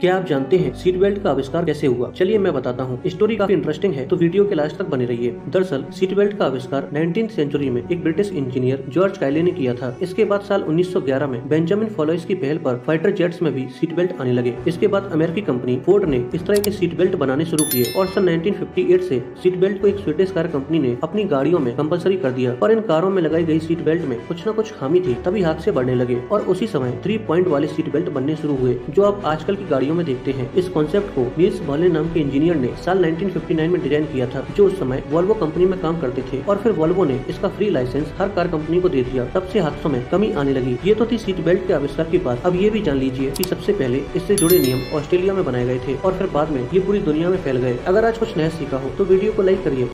क्या आप जानते हैं सीट बेल्ट का आविष्कार कैसे हुआ? चलिए मैं बताता हूँ। स्टोरी काफ़ी इंटरेस्टिंग है तो वीडियो के लास्ट तक बने रहिए। दरअसल सीट बेल्ट का आविष्कार 19th सेंचुरी में एक ब्रिटिश इंजीनियर जॉर्ज काइले ने किया था। इसके बाद साल 1911 में बेंजामिन फॉलोइस की पहल पर फाइटर जेट्स में भी सीट बेल्ट आने लगे। इसके बाद अमेरिकी कंपनी फोर्ड ने इस तरह के सीट बेल्ट बनाने शुरू किए और सन 1958 से सीट बेल्ट को एक स्वीडिश कार कंपनी ने अपनी गाड़ियों में कंपलसरी कर दिया पर इन कारों में लगाई गई सीट बेल्ट में कुछ न कुछ खामी थी, तभी हाथ हादसे बढ़ने लगे और उसी समय थ्री पॉइंट वाले सीट बेल्ट बनने शुरू हुए, जो आप आजकल की गाड़ियों में देखते हैं। इस कॉन्सेप्ट को नील्स बर्ले नाम के इंजीनियर ने साल 1959 में डिज़ाइन किया था, जो उस समय वॉल्वो कंपनी में काम करते थे और फिर वॉल्वो ने इसका फ्री लाइसेंस हर कार कंपनी को दे दिया। तब से हादसों में कमी आने लगी। ये तो थी सीट बेल्ट के आविष्कार की बात। अब ये भी जान लीजिए कि सबसे पहले इससे जुड़े नियम ऑस्ट्रेलिया में बनाए गए थे और फिर बाद में ये पूरी दुनिया में फैल गए। अगर आज कुछ नया सीखा हो तो वीडियो को लाइक करिए।